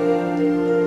Música